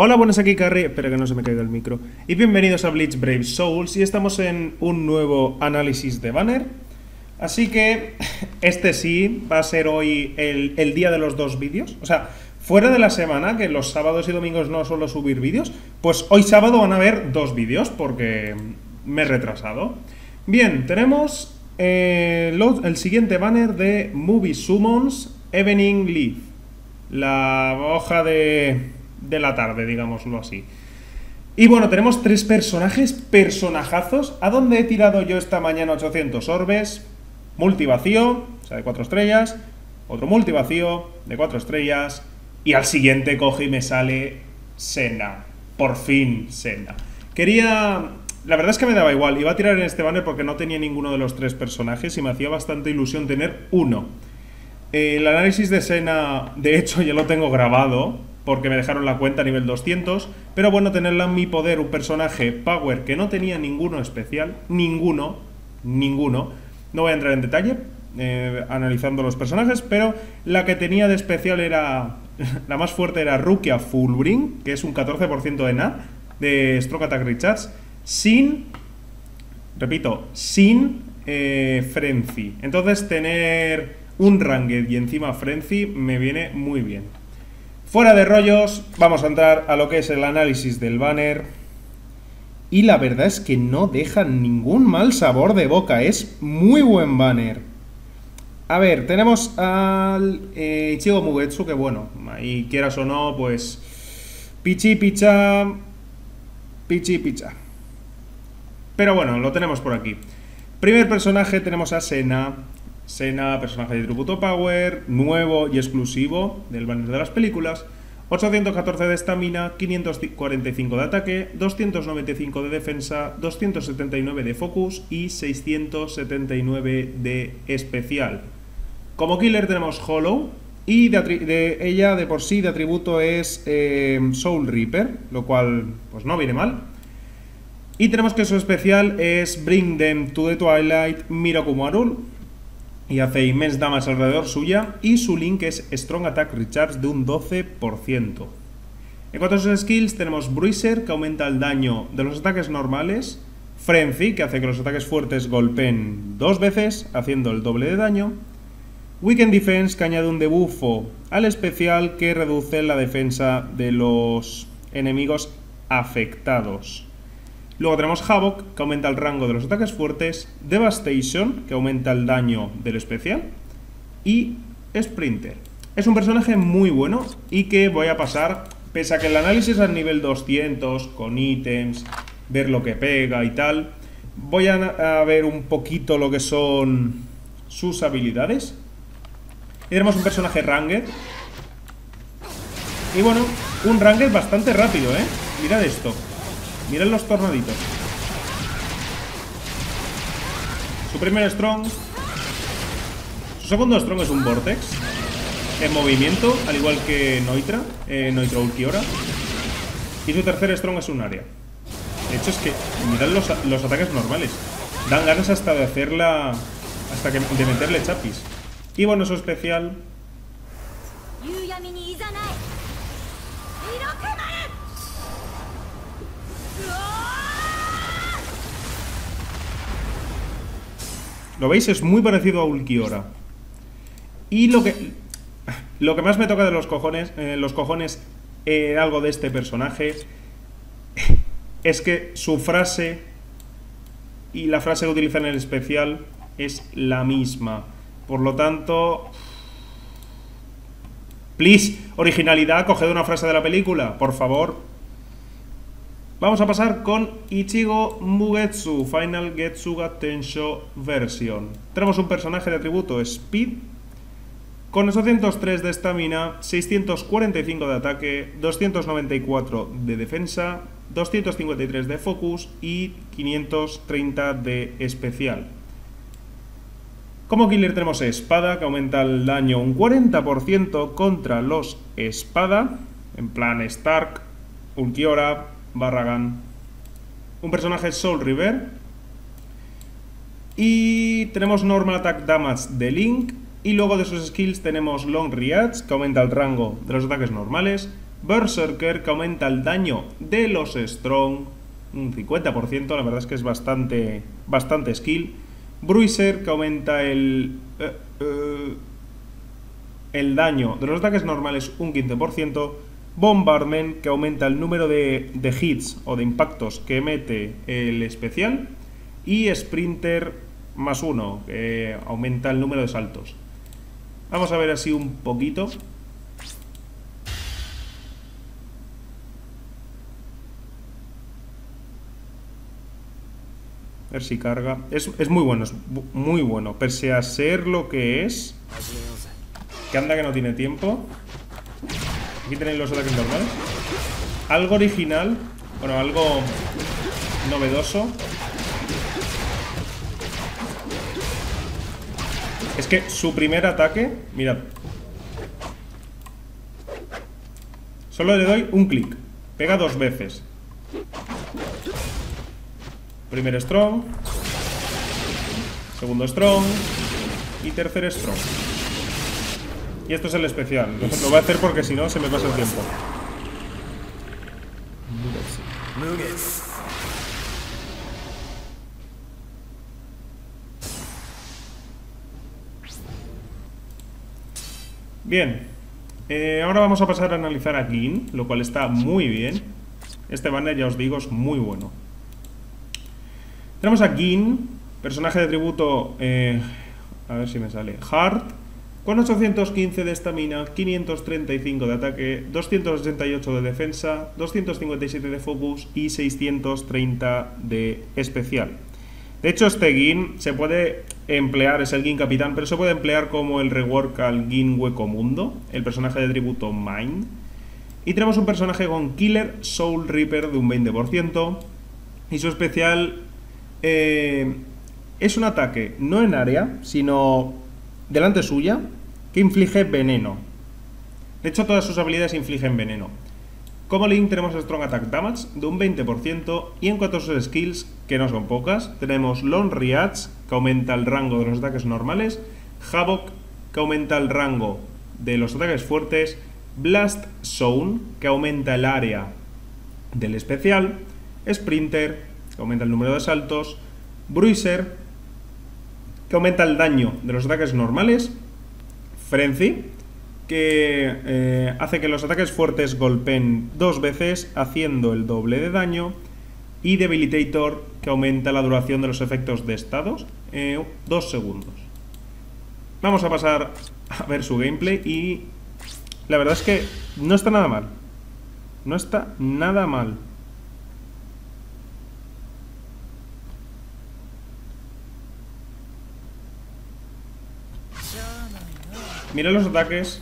Hola, buenas aquí Carrie, espero que no se me caiga el micro. Y bienvenidos a Bleach Brave Souls y estamos en un nuevo análisis de banner. Así que este sí va a ser hoy el, día de los dos vídeos. O sea, fuera de la semana, que los sábados y domingos no suelo subir vídeos, pues hoy sábado van a haber dos vídeos porque me he retrasado. Bien, tenemos eh, el siguiente banner de Movie Summons Evening Leaf. La hoja de, de la tarde, digámoslo así. Y bueno, tenemos tres personajes, personajazos. ¿A dónde he tirado yo esta mañana 800 orbes? Multivacío, o sea, de 4 estrellas. Otro multivacío, de 4 estrellas. Y al siguiente coge y me sale Senna. Por fin, Senna. Quería... La verdad es que me daba igual. Iba a tirar en este banner porque no tenía ninguno de los tres personajes y me hacía bastante ilusión tener uno. El análisis de Sena, de hecho, ya lo tengo grabado, porque me dejaron la cuenta a nivel 200, pero bueno, tenerla en mi poder, un personaje Power que no tenía ninguno especial, ninguno, ninguno, no voy a entrar en detalle eh, analizando los personajes, pero la que tenía de especial era, la más fuerte era Rukia Fullbring, que es un 14% de NAD, de Stroke Attack Recharge, sin repito, sin eh, Frenzy. Entonces tener un Ranged y encima Frenzy me viene muy bien. Fuera de rollos, vamos a entrar a lo que es el análisis del banner. Y la verdad es que no deja ningún mal sabor de boca, es muy buen banner. A ver, tenemos al eh, Ichigo Mugetsu, que bueno, ahí quieras o no, pues... Pichi picha... Pichi picha. Pero bueno, lo tenemos por aquí. Primer personaje tenemos a Sena. Sena, personaje de Tributo Power, nuevo y exclusivo del banner de las películas. 814 de estamina, 545 de ataque, 295 de defensa, 279 de focus y 679 de especial. Como killer tenemos Hollow y de, ella de por sí de atributo es eh, Soul Reaper, lo cual pues no viene mal. Y tenemos que su especial es Bring Them to the Twilight Mirakumaru. Y hace inmense damage alrededor suya. Y su link es Strong Attack Recharge de un 12%. En cuanto a sus skills, tenemos Bruiser, que aumenta el daño de los ataques normales. Frenzy, que hace que los ataques fuertes golpeen dos veces, haciendo el doble de daño. Weekend Defense, que añade un debuffo al especial que reduce la defensa de los enemigos afectados. Luego tenemos Havoc, que aumenta el rango de los ataques fuertes, Devastation, que aumenta el daño del especial, y Sprinter. Es un personaje muy bueno y que voy a pasar, pese a que el análisis al nivel 200, con ítems, ver lo que pega y tal, voy a, ver un poquito lo que son sus habilidades. Y tenemos un personaje Ranged. Y bueno, un Ranged bastante rápido, ¿eh? Mirad esto. Mirad los tornaditos. Su primer Strong. Su segundo Strong es un Vortex. En movimiento, al igual que Noitra. Eh, Noitra Ulquiora. Y su tercer Strong es un área. De hecho, es que mirad los, los ataques normales. Dan ganas hasta de hacerla. Hasta que, de meterle chapis. Y bueno, su especial ¿Lo veis? Es muy parecido a Ulquiora. Y lo que. Lo que más me toca de los cojones. eh, los cojones. eh, algo de este personaje. Es que su frase. Y la frase que utiliza en el especial. Es la misma. Por lo tanto. Please, originalidad, coged una frase de la película, por favor. Vamos a pasar con Ichigo Mugetsu, Final Getsuga Tensho Version. Tenemos un personaje de atributo Speed, con 803 de estamina, 645 de ataque, 294 de defensa, 253 de focus y 530 de especial. Como killer tenemos espada, que aumenta el daño un 40% contra los espada, en plan Stark, Ulquiora, Barragan. Un personaje Soul River. Y tenemos Normal Attack Damage de Link, Y luego de sus skills tenemos Long Reach, que aumenta el rango de los ataques normales. Berserker, que aumenta el daño de los Strong, un 50%, la verdad es que es bastante, bastante skill. Bruiser, que aumenta el, eh, eh, el daño de los ataques normales un 15%. Bombardment, que aumenta el número de, hits o de impactos que mete el especial. Y Sprinter, más uno, que aumenta el número de saltos. Vamos a ver así un poquito. A ver si carga. Es, es muy bueno, es muy bueno. Pese a ser lo que es. Que anda que no tiene tiempo. Aquí tenéis los ataques normales. Algo original. Bueno, algo novedoso. Es que su primer ataque, mirad. Solo le doy un clic. Pega dos veces. Primer strong. Segundo strong. Y tercer strong. Y esto es el especial. Lo voy a hacer porque si no se me pasa el tiempo. Bien, eh, ahora vamos a pasar a analizar a Gin, lo cual está muy bien. Este banner, ya os digo, es muy bueno. Tenemos a Gin, personaje de tributo, eh, a ver si me sale, Hard, con 815 de estamina, 535 de ataque, 288 de defensa, 257 de focus y 630 de especial. De hecho, este Gin se puede emplear, es el Gin Capitán, pero se puede emplear como el rework al Gin Hueco Mundo, el personaje de tributo Mind. Y tenemos un personaje con Killer Soul Reaper de un 20%. Y su especial eh, es un ataque no en área, sino delante suya, que inflige veneno. De hecho, todas sus habilidades infligen veneno. Como link tenemos Strong Attack Damage de un 20% y en cuanto a sus skills, que no son pocas, tenemos Long Reach, que aumenta el rango de los ataques normales, Havoc, que aumenta el rango de los ataques fuertes, Blast Zone, que aumenta el área del especial, Sprinter, que aumenta el número de saltos, Bruiser, que aumenta el daño de los ataques normales, Frenzy, que eh, hace que los ataques fuertes golpeen dos veces, haciendo el doble de daño. Y Debilitator, que aumenta la duración de los efectos de estados, eh, dos segundos. Vamos a pasar a ver su gameplay y la verdad es que no está nada mal. No está nada mal. Mira los ataques.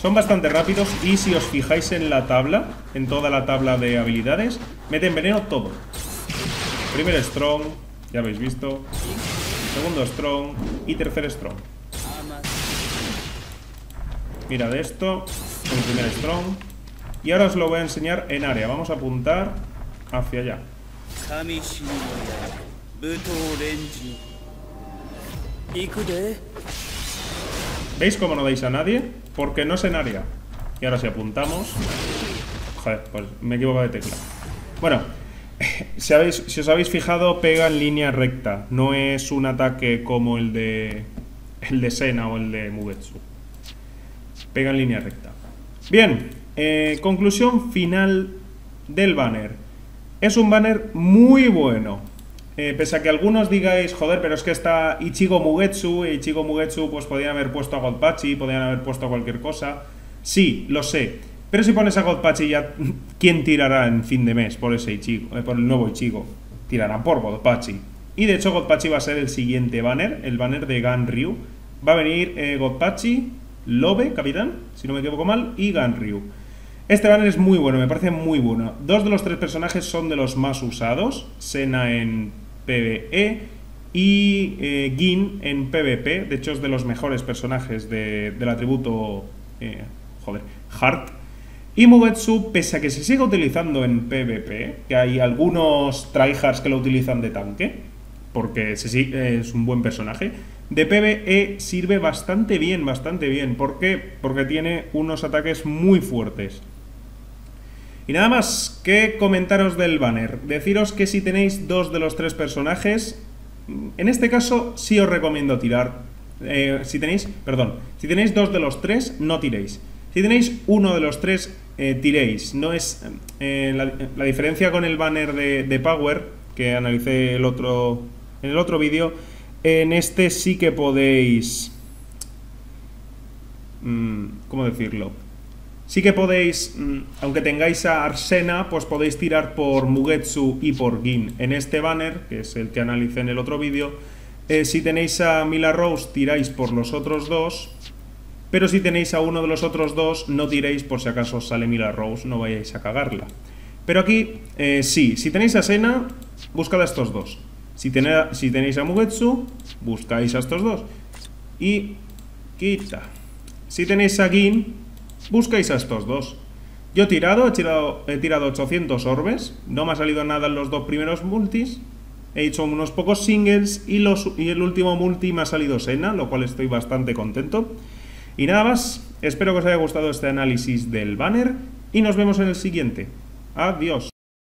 Son bastante rápidos y si os fijáis en la tabla, en toda la tabla de habilidades, meten veneno todo. Primer Strong, ya habéis visto. Segundo Strong y tercer Strong. Mirad esto, el primer Strong. Y ahora os lo voy a enseñar en área. Vamos a apuntar hacia allá. ¿Veis cómo no dais a nadie? Porque no es en área. Y ahora si apuntamos... Joder, pues me equivoco de tecla. Bueno, si, si os habéis fijado, pega en línea recta. No es un ataque como el de el de Sena o el de Mugetsu. Pega en línea recta. Bien, eh, conclusión final del banner. Es un banner muy bueno. Eh, pese a que algunos digáis, joder, pero es que está Ichigo Mugetsu, y Ichigo Mugetsu pues podían haber puesto a Godpachi, podían haber puesto a cualquier cosa. Sí, lo sé. Pero si pones a Godpachi ya, ¿quién tirará en fin de mes por ese Ichigo, eh, por el nuevo Ichigo? Tirarán por Godpachi. Y de hecho Godpachi va a ser el siguiente banner, el banner de Ganryu. Va a venir eh, Godpachi, Lobe, capitán, si no me equivoco mal, y Ganryu. Este banner es muy bueno, me parece muy bueno. Dos de los tres personajes son de los más usados. Sena en PvE y eh, Gin en PvP. De hecho, es de los mejores personajes del atributo. Eh, joder, Heart. Y Mugetsu, pese a que se siga utilizando en PvP, que hay algunos tryhards que lo utilizan de tanque, porque es un buen personaje. De PvE sirve bastante bien, bastante bien. ¿Por qué? Porque tiene unos ataques muy fuertes. Y nada más que comentaros del banner. Deciros que si tenéis dos de los tres personajes, en este caso sí os recomiendo tirar. Eh, si tenéis, perdón, si tenéis dos de los tres, no tiréis. Si tenéis uno de los tres, eh, tiréis. No es eh, la, diferencia con el banner de, Power que analicé el otro, en el otro vídeo. En este sí que podéis... Mm, ¿Cómo decirlo? Sí que podéis, mm, aunque tengáis a Arsena, pues podéis tirar por Mugetsu y por Gin. En este banner, que es el que analicé en el otro vídeo, eh, si tenéis a Mila Rose, tiráis por los otros dos. Pero si tenéis a uno de los otros dos, no tiréis por si acaso sale Mila Rose, no vayáis a cagarla. Pero aquí, eh, sí, si tenéis a Sena, buscad a estos dos. Si, si tenéis a Mugetsu, buscáis a estos dos. Y quita. Si tenéis a Gin, buscáis a estos dos. Yo he tirado, he tirado, he tirado 800 orbes, no me ha salido nada en los dos primeros multis, he hecho unos pocos singles y, los, y el último multi me ha salido Sena, lo cual estoy bastante contento. Y nada más, espero que os haya gustado este análisis del banner y nos vemos en el siguiente. Adiós.